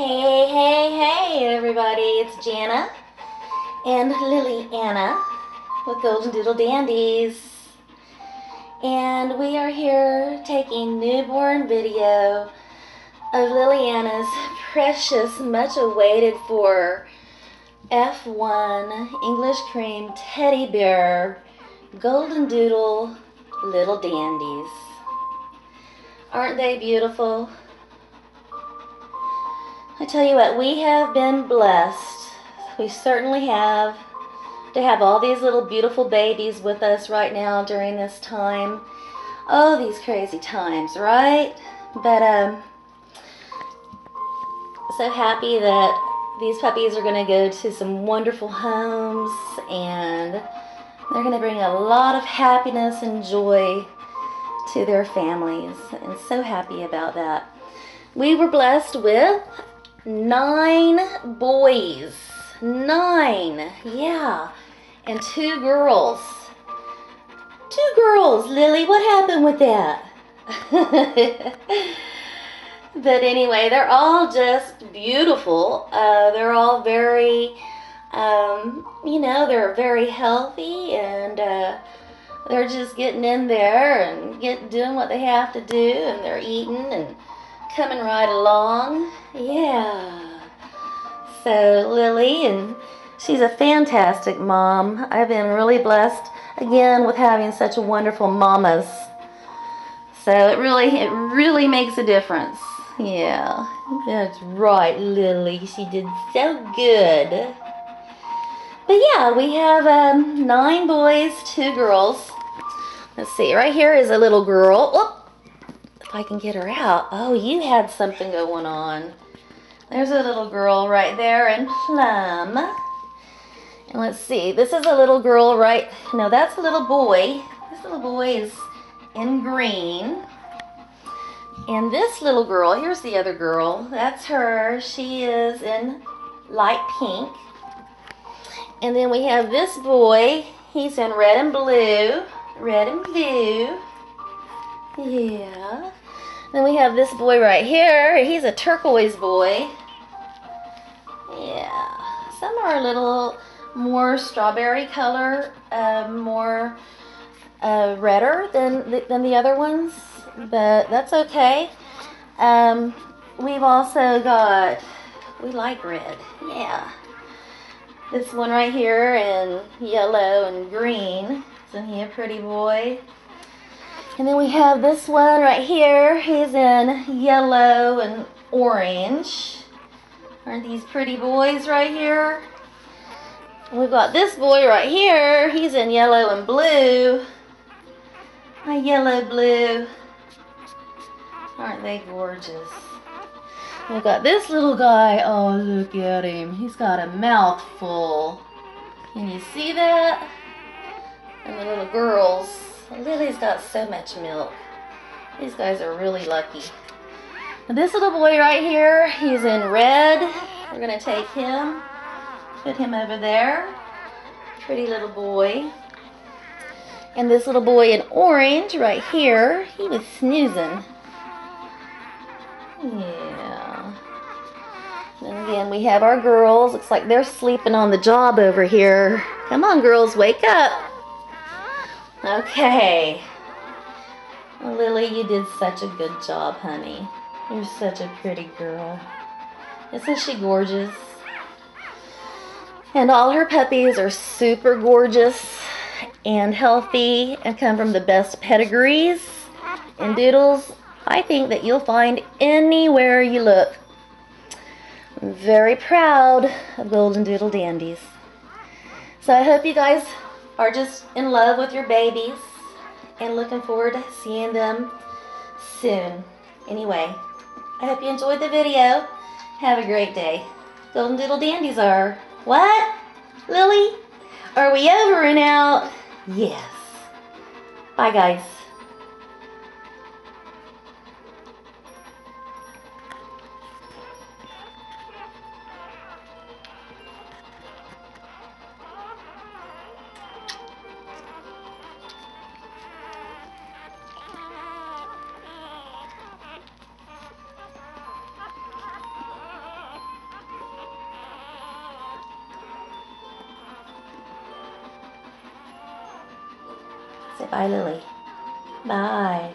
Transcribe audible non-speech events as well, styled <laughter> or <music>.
Hey, hey, hey, everybody. It's Jana and Lillianna with Goldendoodle Dandies. And we are here taking newborn video of Lillianna's precious, much awaited for F1 English Cream Teddy Bear Golden Doodle Little Dandies. Aren't they beautiful? I tell you what, we have been blessed. We certainly have to have all these little beautiful babies with us right now during this time. Oh, these crazy times, right? But um so happy that these puppies are going to go to some wonderful homes and they're going to bring a lot of happiness and joy to their families. And so happy about that. We were blessed with nine boys. Nine. Yeah. And two girls. Two girls, Lily. What happened with that? <laughs> but anyway, they're all just beautiful. Uh, they're all very, um, you know, they're very healthy and uh, they're just getting in there and get doing what they have to do and they're eating and coming right along. Yeah. So Lily and she's a fantastic mom. I've been really blessed again with having such wonderful mamas. So it really it really makes a difference. Yeah. That's right, Lily. She did so good. But yeah, we have um, nine boys, two girls. Let's see, right here is a little girl. If I can get her out. Oh, you had something going on. There's a little girl right there in plum. And let's see, this is a little girl right, no, that's a little boy. This little boy is in green. And this little girl, here's the other girl, that's her. She is in light pink. And then we have this boy, he's in red and blue. Red and blue. Yeah. Then we have this boy right here. He's a turquoise boy. Yeah. Some are a little more strawberry color, uh, more uh, redder than the, than the other ones, but that's okay. Um, we've also got, we like red, yeah. This one right here in yellow and green. Isn't he a pretty boy? And then we have this one right here. He's in yellow and orange. Aren't these pretty boys right here? We've got this boy right here. He's in yellow and blue. My yellow blue. Aren't they gorgeous? We've got this little guy. Oh, look at him. He's got a mouthful. Can you see that? And the little girls. Lily's got so much milk. These guys are really lucky. This little boy right here, he's in red. We're to take him, put him over there. Pretty little boy. And this little boy in orange right here, he was snoozing. Yeah. And again, we have our girls. Looks like they're sleeping on the job over here. Come on, girls, wake up. Okay. Lily, you did such a good job, honey. You're such a pretty girl. Isn't she gorgeous? And all her puppies are super gorgeous and healthy and come from the best pedigrees and doodles I think that you'll find anywhere you look. I'm very proud of Goldendoodle Dandies. So I hope you guys are just in love with your babies and looking forward to seeing them soon. Anyway, I hope you enjoyed the video. Have a great day. Goldendoodle Dandies are, what? Lily? Are we over and out? Yes. Bye, guys. Say bye, Lily. Bye.